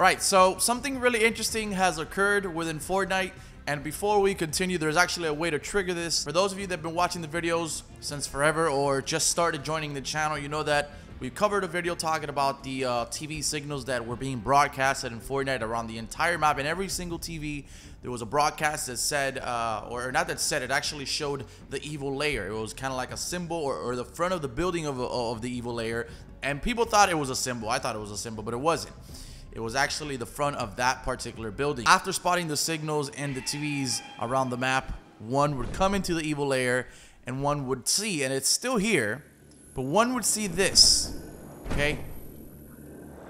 Right, so something really interesting has occurred within Fortnite. And before we continue, there's actually a way to trigger this. For those of you that have been watching the videos since forever or just started joining the channel, you know that we covered a video talking about the uh, TV signals that were being broadcasted in Fortnite around the entire map. And every single TV, there was a broadcast that said, uh, or not that said, it actually showed the evil lair. It was kind of like a symbol or, or, the front of the building of, of the evil lair. And people thought it was a symbol. I thought it was a symbol, but it wasn't. It was actually the front of that particular building. After spotting the signals and the TVs around the map, one would come into the evil lair and one would see, and it's still here, but one would see this, okay?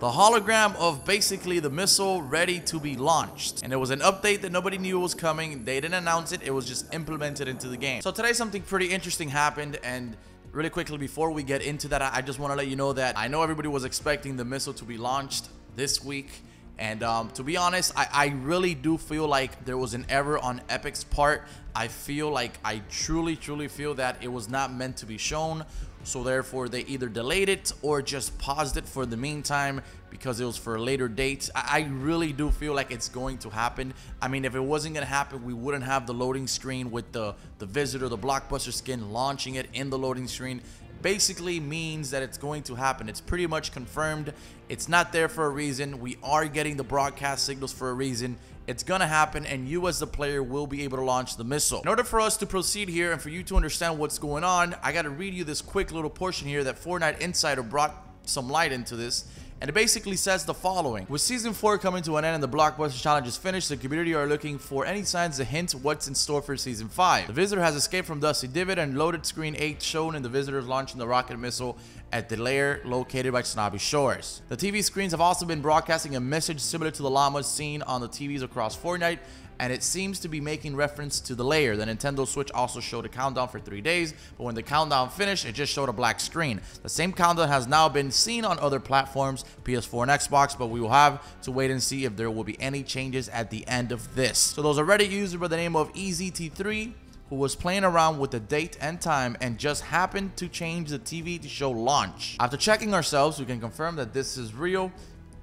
The hologram of basically the missile ready to be launched. And it was an update that nobody knew was coming. They didn't announce it. It was just implemented into the game. So today something pretty interesting happened and really quickly before we get into that, I just want to let you know that I know everybody was expecting the missile to be launched this week. And um, to be honest, I, I really do feel like there was an error on Epic's part. I feel like I truly, truly feel that it was not meant to be shown. So therefore, they either delayed it or just paused it for the meantime because it was for a later date. I, I really do feel like it's going to happen. I mean, if it wasn't going to happen, we wouldn't have the loading screen with the, the visitor, the blockbuster skin, launching it in the loading screen basically means that it's going to happen. It's pretty much confirmed. It's not there for a reason. We are getting the broadcast signals for a reason. It's gonna happen and you as the player will be able to launch the missile. In order for us to proceed here and for you to understand what's going on, I gotta read you this quick little portion here that Fortnite Insider brought some light into this. And it basically says the following. With Season 4 coming to an end and the Blockbuster Challenge is finished, the community are looking for any signs to hint what's in store for Season 5. The visitor has escaped from Dusty Divot and loaded screen 8 shown in the visitors launching the rocket missile at the lair located by Snobby Shores. The TV screens have also been broadcasting a message similar to the llamas seen on the TVs across Fortnite, and it seems to be making reference to the layer. The Nintendo Switch also showed a countdown for three days, but when the countdown finished, it just showed a black screen. The same countdown has now been seen on other platforms, PS4 and Xbox, but we will have to wait and see if there will be any changes at the end of this. So there's a Reddit user by the name of EZT3 who was playing around with the date and time and just happened to change the TV to show launch. After checking ourselves, we can confirm that this is real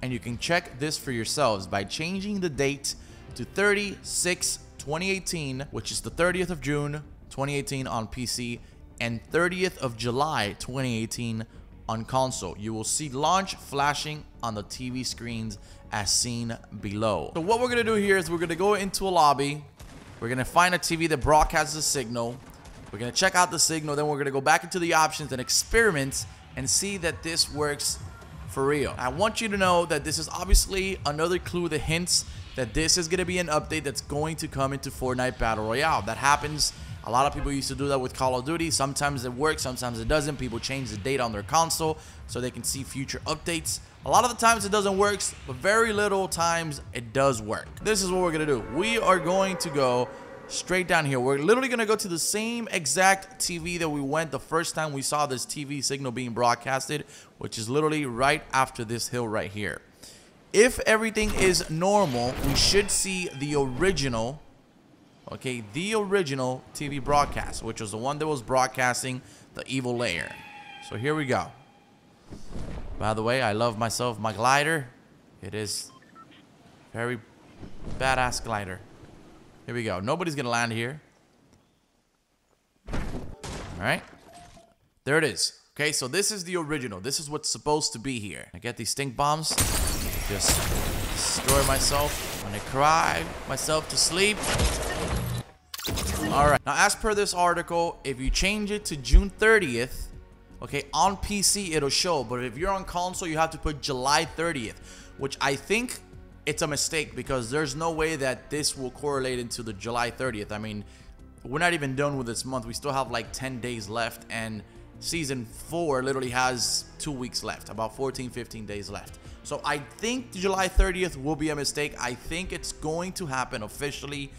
and you can check this for yourselves by changing the date to 36 2018, which is the 30th of June 2018 on PC and 30th of July 2018 on console. You will see launch flashing on the TV screens as seen below. So what we're going to do here is we're going to go into a lobby. We're going to find a TV that broadcasts a signal. We're going to check out the signal. Then we're going to go back into the options and experiment and see that this works for real. I want you to know that this is obviously another clue that hints that this is going to be an update that's going to come into Fortnite Battle Royale. That happens. A lot of people used to do that with Call of Duty. Sometimes it works, sometimes it doesn't. People change the date on their console so they can see future updates. A lot of the times it doesn't work, but very little times it does work. This is what we're going to do. We are going to go straight down here. We're literally going to go to the same exact TV that we went the first time we saw this TV signal being broadcasted, which is literally right after this hill right here. If everything is normal, we should see the original, okay, the original TV broadcast, which was the one that was broadcasting the evil lair. So here we go. By the way, I love myself my glider. It is very badass glider. Here we go. Nobody's going to land here. All right. There it is. Okay, so this is the original. This is what's supposed to be here. I get these stink bombs. Just destroy myself. When I cry myself to sleep. Alright. Now, as per this article, if you change it to June 30th, okay, on PC it'll show. But if you're on console, you have to put July 30th. Which I think it's a mistake because there's no way that this will correlate into the July 30th. I mean, we're not even done with this month. We still have like 10 days left. And season 4 literally has two weeks left. About 14, 15 days left. So I think July 30th will be a mistake. I think it's going to happen officially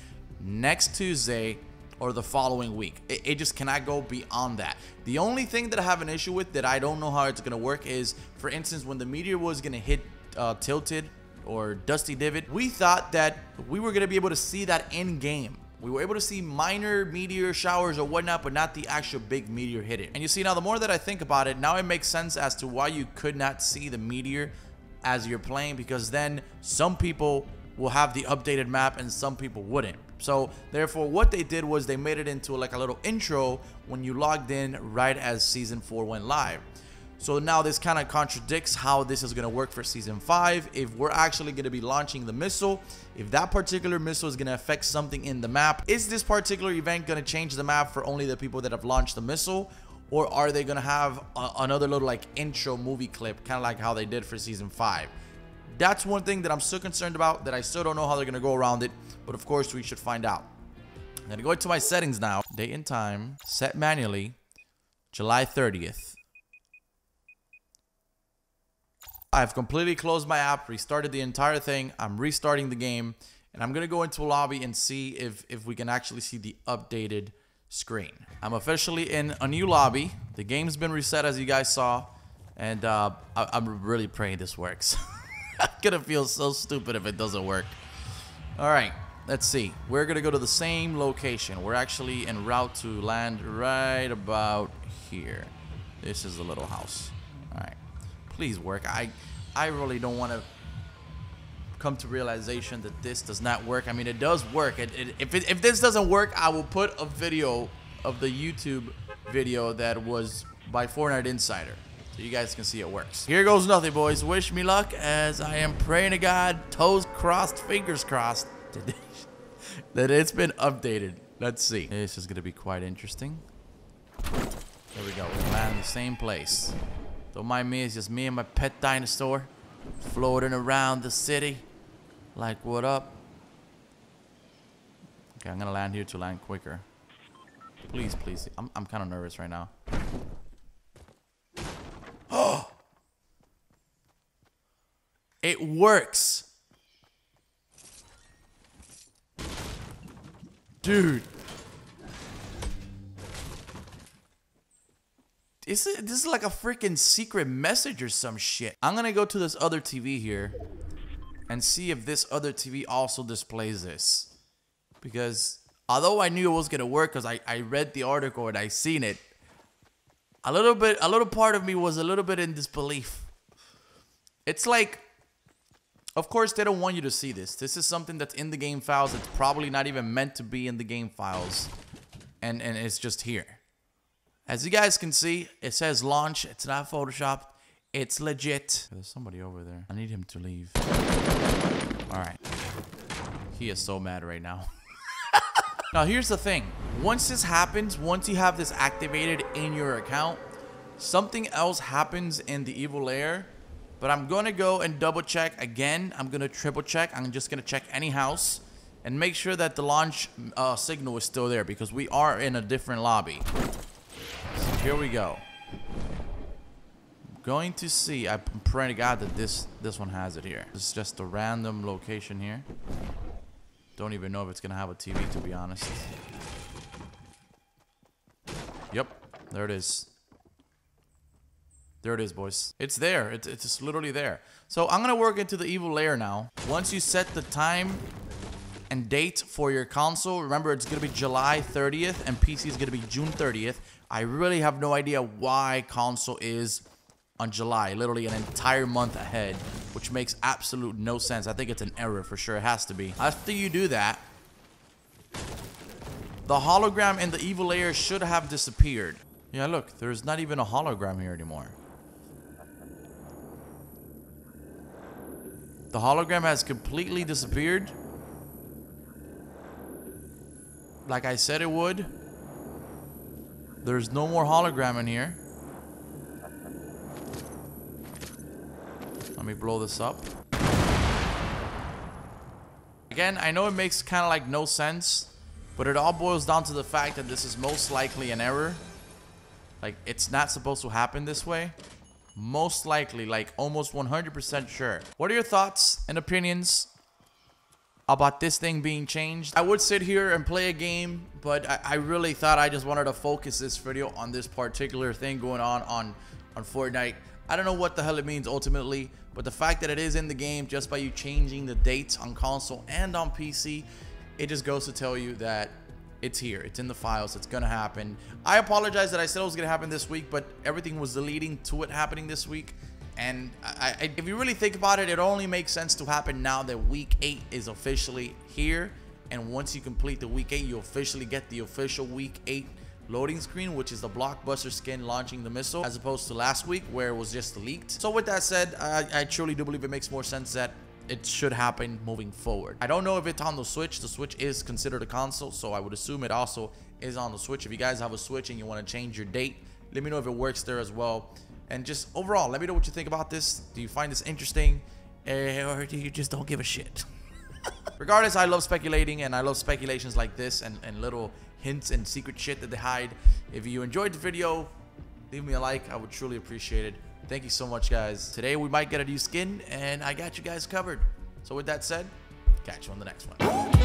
next Tuesday or the following week. It, it, just cannot go beyond that. The only thing that I have an issue with that I don't know how it's going to work is, for instance, when the meteor was going to hit uh, Tilted or Dusty Divot, we thought that we were going to be able to see that in game. We were able to see minor meteor showers or whatnot, but not the actual big meteor hit it. And you see, now the more that I think about it, now it makes sense as to why you could not see the meteor as you're playing because then some people will have the updated map and some people wouldn't. So therefore what they did was they made it into like a little intro when you logged in right as season 4 went live. So now this kind of contradicts how this is going to work for season 5. If we're actually going to be launching the missile, if that particular missile is going to affect something in the map, is this particular event going to change the map for only the people that have launched the missile? Or are they going to have another little like intro movie clip, kind of like how they did for season 5? That's one thing that I'm still concerned about that I still don't know how they're going to go around it. But of course, we should find out. I'm going to go into my settings now. Date and time, set manually, July 30th. I've completely closed my app, restarted the entire thing. I'm restarting the game and I'm gonna go into a lobby and see if, if we can actually see the updated screen. I'm officially in a new lobby. The game's been reset as you guys saw and uh, I, am really praying this works. I'm gonna feel so stupid if it doesn't work. All right, let's see. We're gonna go to the same location. We're actually en route to land right about here. This is the little house. Please work. I, I really don't want to come to realization that this does not work. I mean, it does work. It, it, if, it, if this doesn't work, I will put a video of the YouTube video that was by Fortnite Insider. So you guys can see it works. Here goes nothing, boys. Wish me luck as I am praying to God, toes crossed, fingers crossed, that it's been updated. Let's see. This is going to be quite interesting. There we go. We land in the same place. Don't mind me, it's just me and my pet dinosaur floating around the city. Like, what up? Okay, I'm gonna land here to land quicker. Please, please. I'm, I'm kind of nervous right now. Oh! It works! Dude. This is, this is like a freaking secret message or some shit. I'm gonna go to this other TV here and see if this other TV also displays this. Because although I knew it was gonna work because I, I read the article and I seen it, a little bit, a little part of me was a little bit in disbelief. It's like, of course, they don't want you to see this. This is something that's in the game files. It's probably not even meant to be in the game files. And, and it's just here. As you guys can see, it says launch. It's not Photoshop. It's legit. There's somebody over there. I need him to leave. All right. He is so mad right now. now, here's the thing. Once this happens, once you have this activated in your account, something else happens in the evil lair. But I'm going to go and double check again. I'm going to triple check. I'm just going to check any house and make sure that the launch uh, signal is still there because we are in a different lobby. Here we go. I'm going to see. I'm praying to God that this this one has it here. It's just a random location here. Don't even know if it's gonna have a TV to be honest. Yep, there it is. There it is, boys. It's there. It's, it's literally there. So I'm going to work into the evil lair now. Once you set the time and date for your console, remember it's going to be July 30th and PC is going to be June 30th. I really have no idea why console is on July, literally an entire month ahead, which makes absolute no sense. I think it's an error for sure. It has to be. After you do that, the hologram in the evil lair should have disappeared. Yeah, look, there's not even a hologram here anymore. The hologram has completely disappeared. Like I said it would. There's no more hologram in here. Let me blow this up. Again, I know it makes kind of like no sense, but it all boils down to the fact that this is most likely an error. Like, it's not supposed to happen this way. Most likely, like almost 100% sure. What are your thoughts and opinions about this thing being changed. I would sit here and play a game, but I, I, really thought I just wanted to focus this video on this particular thing going on on, on Fortnite. I don't know what the hell it means ultimately, but the fact that it is in the game just by you changing the dates on console and on PC, it just goes to tell you that it's here. It's in the files. It's going to happen. I apologize that I said it was going to happen this week, but everything was leading to it happening this week. And I, I, if you really think about it, it only makes sense to happen now that week eight is officially here. And once you complete the week eight, you officially get the official week eight loading screen, which is the blockbuster skin launching the missile, as opposed to last week where it was just leaked. So with that said, I, I truly do believe it makes more sense that it should happen moving forward. I don't know if it's on the Switch. The Switch is considered a console, so I would assume it also is on the Switch. If you guys have a Switch and you want to change your date, let me know if it works there as well. And just overall, let me know what you think about this. Do you find this interesting? Or do you just don't give a shit? Regardless, I love speculating and I love speculations like this and, and little hints and secret shit that they hide. If you enjoyed the video, leave me a like. I would truly appreciate it. Thank you so much, guys. Today we might get a new skin, and I got you guys covered. So with that said, catch you on the next one.